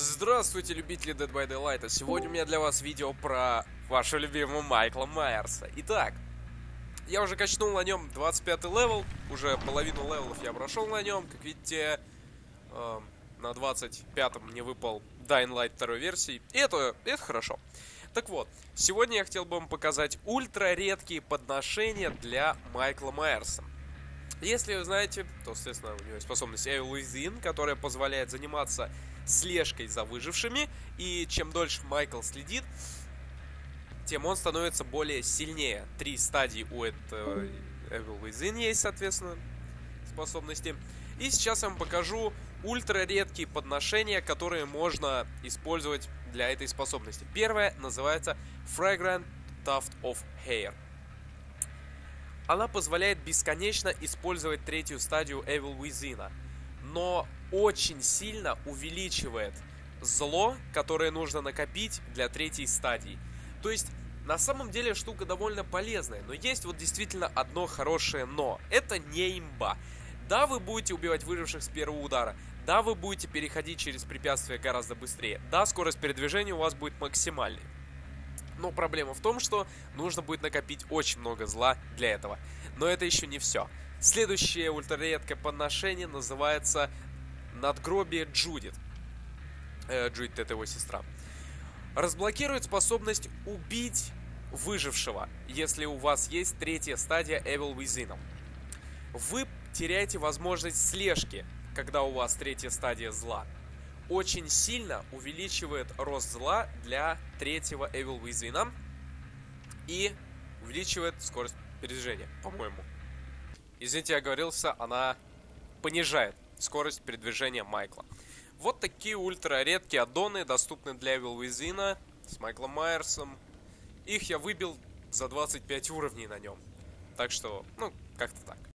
Здравствуйте, любители Dead by Daylight. Сегодня у меня для вас видео про вашего любимого Майкла Майерса. Итак, я уже качнул на нем 25 level, уже половину левелов я прошел на нем. Как видите, э, на 25 мне выпал Dying Light второй версии. И это, это хорошо. Так вот, сегодня я хотел бы вам показать ультра редкие подношения для Майкла Майерса. Если вы знаете, то, соответственно, у него есть способность Within, которая позволяет заниматься слежкой за выжившими. И чем дольше Майкл следит, тем он становится более сильнее. Три стадии у этого Within есть, соответственно, способности. И сейчас я вам покажу ультра редкие подношения, которые можно использовать для этой способности. Первое называется Fragrant Tuft of Hair. Она позволяет бесконечно использовать третью стадию Evil Within, но очень сильно увеличивает зло, которое нужно накопить для третьей стадии. То есть, на самом деле штука довольно полезная, но есть вот действительно одно хорошее но. Это не имба. Да, вы будете убивать выживших с первого удара. Да, вы будете переходить через препятствия гораздо быстрее. Да, скорость передвижения у вас будет максимальной. Но проблема в том, что нужно будет накопить очень много зла для этого. Но это еще не все. Следующее ультраредкое подношение называется Надгробие Джудит. Э, Джудит это его сестра. Разблокирует способность убить выжившего, если у вас есть третья стадия Evil Within. Вы теряете возможность слежки, когда у вас третья стадия зла очень сильно увеличивает рост зла для третьего Evil Within и увеличивает скорость передвижения, по-моему. Извините, я говорился, она понижает скорость передвижения Майкла. Вот такие ультра редкие аддоны, доступны для Evil Within с Майклом Майерсом. Их я выбил за 25 уровней на нем. Так что, ну, как-то так.